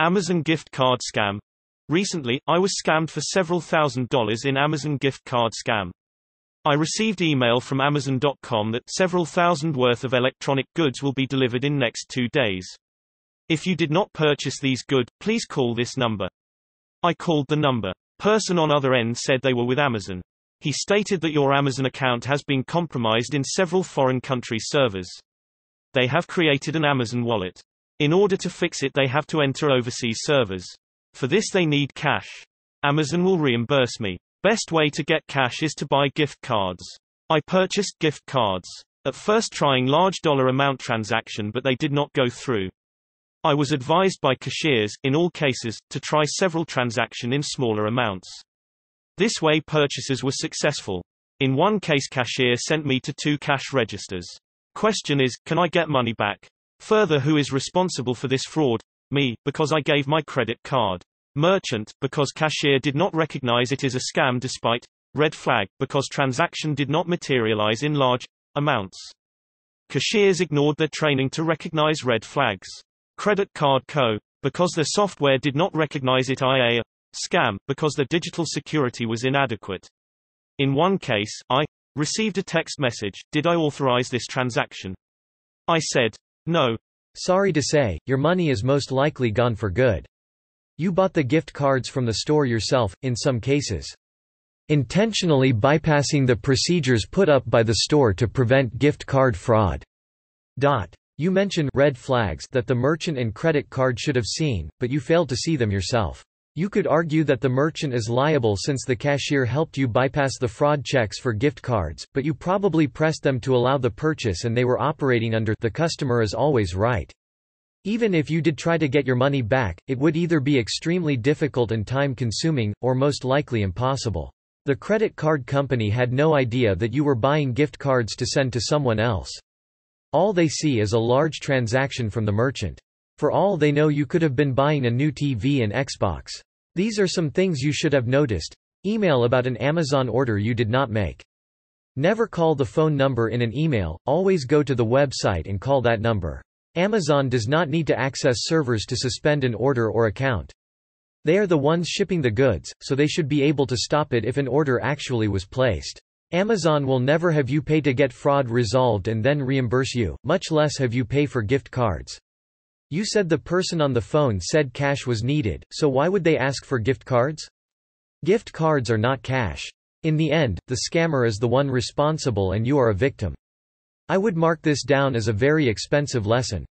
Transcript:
Amazon gift card scam. Recently, I was scammed for several thousand dollars in Amazon gift card scam. I received email from Amazon.com that several thousand worth of electronic goods will be delivered in next two days. If you did not purchase these good, please call this number. I called the number. Person on other end said they were with Amazon. He stated that your Amazon account has been compromised in several foreign country servers. They have created an Amazon wallet. In order to fix it they have to enter overseas servers. For this they need cash. Amazon will reimburse me. Best way to get cash is to buy gift cards. I purchased gift cards. At first trying large dollar amount transaction but they did not go through. I was advised by cashiers, in all cases, to try several transaction in smaller amounts. This way purchases were successful. In one case cashier sent me to two cash registers. Question is, can I get money back? Further who is responsible for this fraud? Me, because I gave my credit card. Merchant, because cashier did not recognize it is a scam despite red flag, because transaction did not materialize in large amounts. Cashiers ignored their training to recognize red flags. Credit Card Co. Because their software did not recognize it IA scam, because their digital security was inadequate. In one case, I received a text message, did I authorize this transaction? I said, no. Sorry to say, your money is most likely gone for good. You bought the gift cards from the store yourself, in some cases. Intentionally bypassing the procedures put up by the store to prevent gift card fraud. Dot. You mention red flags that the merchant and credit card should have seen, but you failed to see them yourself. You could argue that the merchant is liable since the cashier helped you bypass the fraud checks for gift cards, but you probably pressed them to allow the purchase and they were operating under the customer is always right. Even if you did try to get your money back, it would either be extremely difficult and time-consuming, or most likely impossible. The credit card company had no idea that you were buying gift cards to send to someone else. All they see is a large transaction from the merchant. For all they know you could have been buying a new TV and Xbox. These are some things you should have noticed. Email about an Amazon order you did not make. Never call the phone number in an email, always go to the website and call that number. Amazon does not need to access servers to suspend an order or account. They are the ones shipping the goods, so they should be able to stop it if an order actually was placed. Amazon will never have you pay to get fraud resolved and then reimburse you, much less have you pay for gift cards. You said the person on the phone said cash was needed, so why would they ask for gift cards? Gift cards are not cash. In the end, the scammer is the one responsible and you are a victim. I would mark this down as a very expensive lesson.